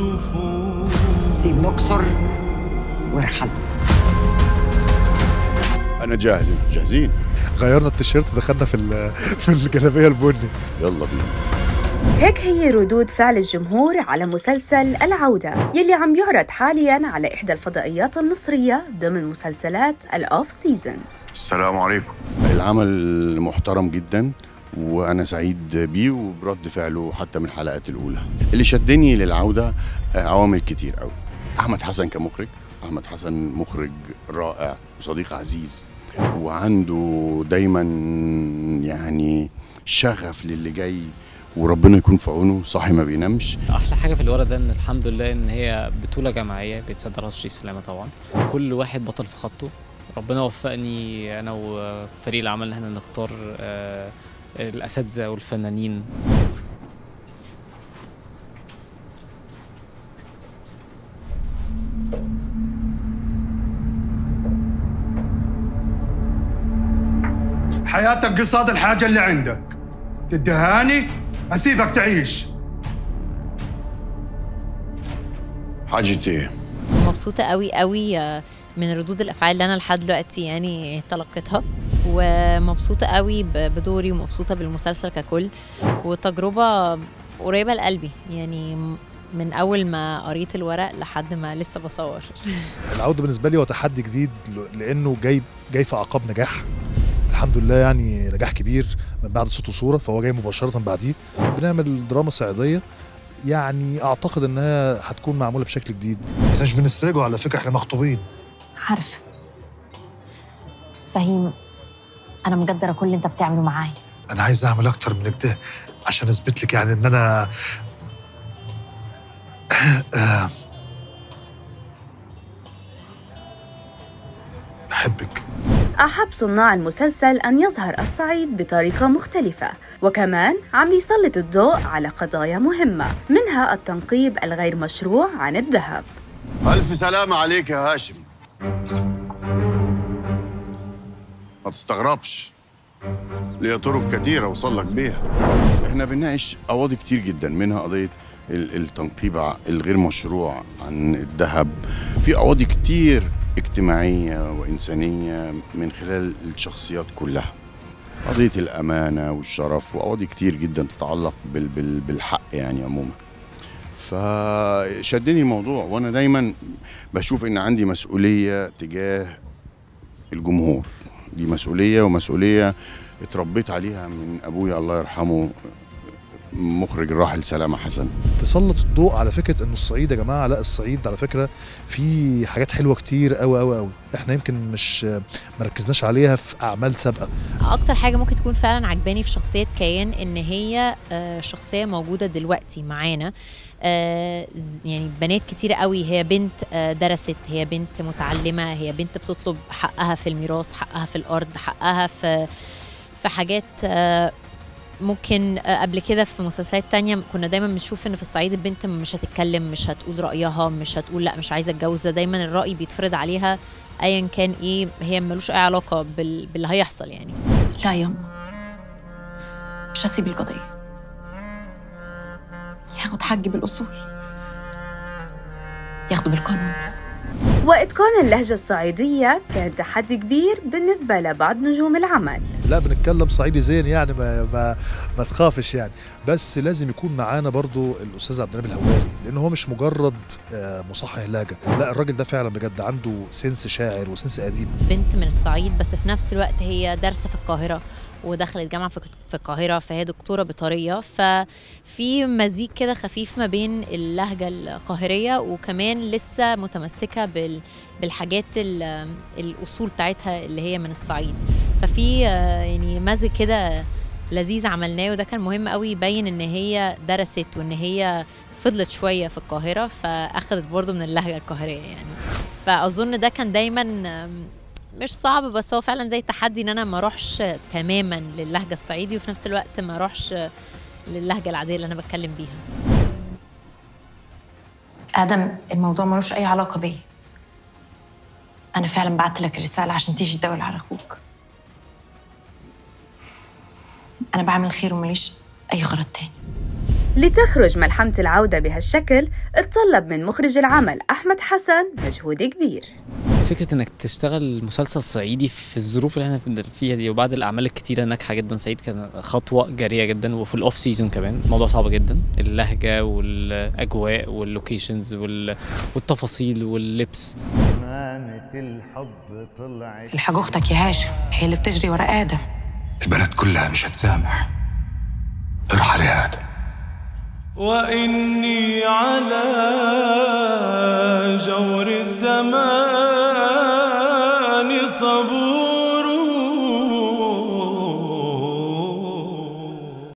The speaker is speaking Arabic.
الجفون سيب الأقصر وارحل أنا جاهز جاهزين. غيرنا التيشيرت ودخلنا في ال- في الجلابية البني. يلا بينا. هيك هي ردود فعل الجمهور على مسلسل العودة يلي عم يعرض حاليا على إحدى الفضائيات المصرية ضمن مسلسلات الأوف سيزون السلام عليكم. العمل محترم جدا. وأنا سعيد بيه وبرد فعله حتى من الحلقات الأولى. اللي شدني للعودة آه، عوامل كتير قوي أحمد حسن كمخرج. أحمد حسن مخرج رائع وصديق عزيز وعنده دايما يعني شغف للي جاي وربنا يكون في عونه صاحي ما بينامش. أحلى حاجة في الورق ده إن الحمد لله إن هي بطولة جماعية بيتصدرها شريف سلامه طبعا. كل واحد بطل في خطه. ربنا وفقني أنا وفريق العمل إن إحنا نختار آه، الأساتذة والفنانين. حياتك قصاد الحاجة اللي عندك. تدهاني أسيبك تعيش. حاجة إيه مبسوطة قوي قوي آه، من ردود الأفعال اللي أنا لحد دلوقتي يعني تلقيتها. ومبسوطة قوي بدوري ومبسوطة بالمسلسل ككل. وتجربة قريبة لقلبي. يعني من أول ما قريت الورق لحد ما لسه بصور. العوده بالنسبة لي هو تحدي جديد لأنه جاي جاي في أعقاب نجاح. الحمد لله يعني نجاح كبير من بعد صوت وصورة فهو جاي مباشرة بعديه. بنعمل دراما صعيدية. يعني أعتقد إنها هتكون معمولة بشكل جديد. إحنا مش بنسرقوا على فكرة إحنا مخطوبين. عارفة. فهيم أنا مقدرة كل اللي أنت بتعمله معايا. أنا عايز أعمل أكتر من كده عشان أثبت لك يعني إن أنا آه، بحبك. أحب صناع المسلسل أن يظهر الصعيد بطريقة مختلفة وكمان عم يسلط الضوء على قضايا مهمة منها التنقيب الغير مشروع عن الذهب. ألف سلامة عليك يا هاشم. ما تستغربش. ليا طرق كتيرة أوصل لك بيها. إحنا بنناقش قواضي كتير جدا منها قضية ال- التنقيب الغير مشروع عن الذهب. في قواضي كتير اجتماعية وإنسانية من خلال الشخصيات كلها. قضية الأمانة والشرف وقواضي كتير جدا تتعلق بال بال بالحق يعني عموما. فشدني الموضوع وأنا دايما بشوف إن عندي مسؤولية تجاه الجمهور. دي مسؤولية ومسؤولية اتربيت عليها من أبويا الله يرحمه مخرج الراحل سلامة حسن. تسلط الضوء على فكرة إنه الصعيد يا جماعة لا الصعيد على فكرة في حاجات حلوة كتير قوي قوي قوي إحنا يمكن مش ما ركزناش عليها في أعمال سابقة. أكتر حاجة ممكن تكون فعلا عجباني في شخصية كيان إن هي آه، شخصية موجودة دلوقتي معانا. آه، يعني بنات كتيرة قوي. هي بنت آه، درست هي بنت متعلمة هي بنت بتطلب حقها في الميراث حقها في الأرض حقها في في حاجات ممكن قبل كده في مسلسلات تانية. كنا دايما بنشوف إن في الصعيد البنت مش هتتكلم مش هتقول رأيها مش هتقول لأ مش عايزة اتجوز دايما الرأي بيتفرض عليها ايا كان إيه. هي ملوش أي علاقة بال... باللي هيحصل يعني. لا يما مش هسيب القضية ياخد حقي بالأصول ياخده بالقانون وإتقان اللهجة الصعيدية كان تحدي كبير بالنسبة لبعض نجوم العمل. لا بنتكلم صعيدي زين يعني ما ما, ما تخافش يعني. بس لازم يكون معانا برضو الأستاذ عبد النبي الهواري لأن هو مش مجرد آه، مصحح لهجه لا الراجل ده فعلا بجد عنده سنس شاعر وسنس اديب بنت من الصعيد بس في نفس الوقت هي دارسة في القاهرة. ودخلت جامعه في القاهرة فهي دكتورة بيطرية. ففي مزيج كده خفيف ما بين اللهجة القاهرية وكمان لسه متمسكة بال بالحاجات ال- الأصول بتاعتها اللي هي من الصعيد. ففي آه، يعني مزج كده لذيذ عملناه وده كان مهم قوي يبين إن هي درست وإن هي فضلت شوية في القاهرة فأخدت برضو من اللهجة القاهرية يعني. فأظن ده كان دايما مش صعب بس هو فعلا زي تحدي إن أنا ما أروحش تماما للهجة الصعيدي وفي نفس الوقت ما أروحش للهجة العادية اللي أنا بتكلم بيها. آدم الموضوع ملوش أي علاقة بيا. أنا فعلا بعت لك رسالة عشان تيجي تدور على أخوك. أنا بعمل خير ومليش أي غرض تاني. لتخرج ملحمة العودة بهالشكل اتطلب من مخرج العمل أحمد حسن مجهود كبير. فكرة إنك تشتغل مسلسل صعيدي في الظروف اللي إحنا فيها دي وبعد الأعمال الكتيرة الناجحة جدا صعيد كان خطوة جريئة جدا وفي ال off season كمان الموضوع صعب جدا. اللهجة والأجواء وال locations وال... والتفاصيل واللبس الحاج أختك يا هاشم هي اللي بتجري ورا آدم. البلد كلها مش هتسامح. ارحل يا آدم. وإني على